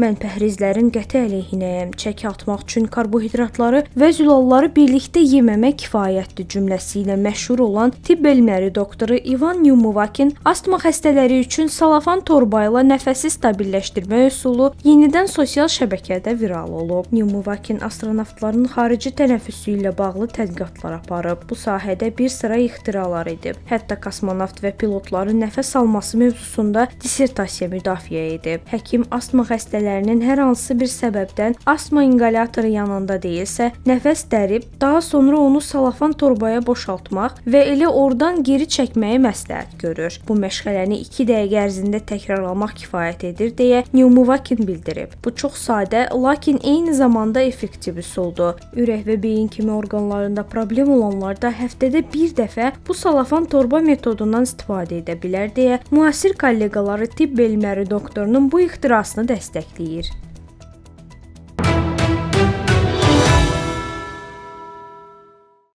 Mən pəhrizlərin qəti əleyhinəyəm. Çəki atmaq üçün karbohidratları və zülalları birlikdə yeməmək kifayətdir cümləsi ilə məşhur olan tibb elmləri doktoru İvan Nyumovakin astma xəstələri üçün salafan torba ilə nəfəsi stabilləşdirmə üsulu yenidən sosial şəbəkədə viral olub. Nyumovakin astronavtların xarici tənəffüsü ilə bağlı tədqiqatlar aparıb. Bu sahədə bir sıra ixtiralar edib. Hətta kosmonavt və pilotların nəfəs alması mövzusunda dissertasiya müdafiə edib. Həkim astma xəstələrinin hər hansı bir səbəbdən astma inqalyatoru yanında deyilsə, nəfəs dərib, daha sonra onu salafan torbaya boşaltmaq və elə oradan geri çəkməyi məsləhət görür. Bu məşğələni 2 dəqiqə ərzində təkrarlamaq kifayət edir deyə Nyumovakin bildirib. Bu çox sadə, lakin eyni zamanda effektiv üsuldur. Ürək və beyin kimi orqanlarında problem olanlar da həftədə bir dəfə bu salafan torba metodundan istifadə edə bilər deyə müasir kolleqaları tibb elmləri doktorunun bu ixtirasını dəstəkləyir. كتير